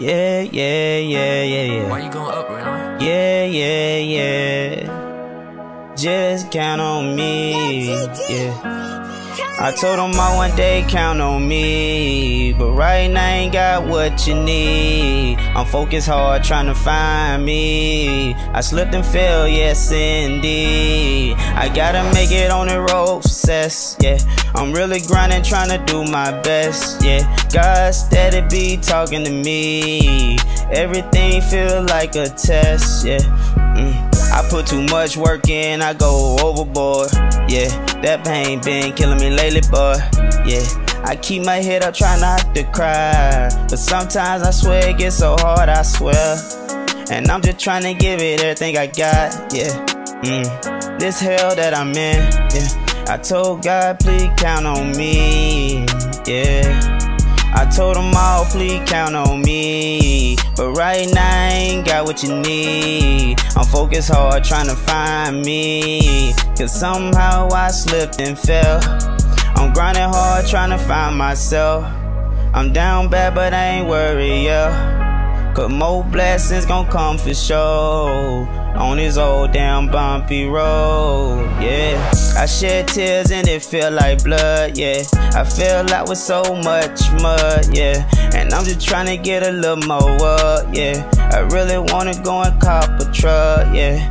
Yeah, yeah, yeah, yeah, yeah. Why you going up, Rihanna? Yeah, yeah, yeah. Just count on me. Yeah. I told them I one day count on me, but right now I ain't got what you need. I'm focused hard trying to find me. I slipped and fell, yes indeed. I gotta make it on the road, success, yeah. I'm really grinding, trying to do my best, yeah. God steady be talking to me. Everything feel like a test, yeah. Mm. I put too much work in, I go overboard. Yeah, that pain been killing me lately, boy. Yeah, I keep my head up, try not to cry. But sometimes I swear it gets so hard, I swear. And I'm just trying to give it everything I got, yeah. Mm. This hell that I'm in, yeah. I told God, please count on me, yeah. I told them all, please count on me. But right now, I ain't got what you need. I'm focused hard trying to find me. Cause somehow I slipped and fell. I'm grinding hard trying to find myself. I'm down bad, but I ain't worried, yeah. Cause more blessings gon' come for sure on this old damn bumpy road, yeah. I shed tears and it feel like blood, yeah. I feel like with so much mud, yeah. And I'm just trying to get a little more up, yeah. I really wanna go and cop a truck, yeah.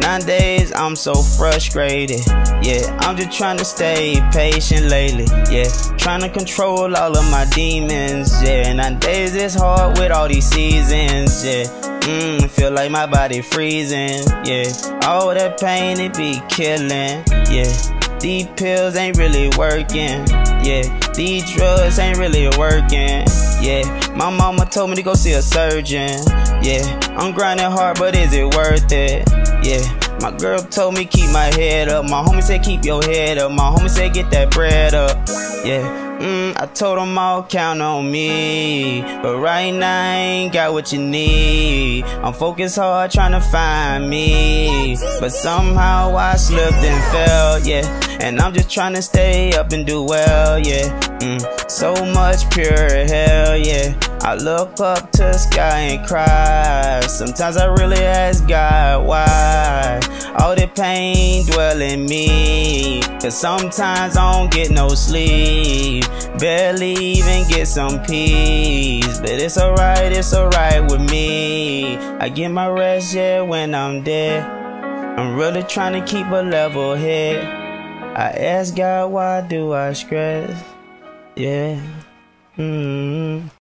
Nowadays I'm so frustrated, yeah. I'm just trying to stay patient lately, yeah. Trying to control all of my demons, yeah. Nowadays it's hard with all these seasons, yeah. Mmm, feel like my body freezing, yeah. All that pain, it be killing, yeah. These pills ain't really working, yeah. These drugs ain't really working, yeah. My mama told me to go see a surgeon, yeah. I'm grinding hard, but is it worth it, yeah. My girl told me keep my head up. My homie said keep your head up. My homie said get that bread up. Yeah. Mm, I told them all count on me. But right now I ain't got what you need. I'm focused hard trying to find me. But somehow I slipped and fell, yeah. And I'm just trying to stay up and do well, yeah. Mm, so much pure hell, yeah. I look up to the sky and cry. Sometimes I really ask God why. All the pain dwell in me. Cause sometimes I don't get no sleep. Barely even get some peace. But it's alright, it's alright with me. I get my rest, yeah, when I'm dead. I'm really trying to keep a level head. I ask God, why do I stress? Yeah. Mm -hmm.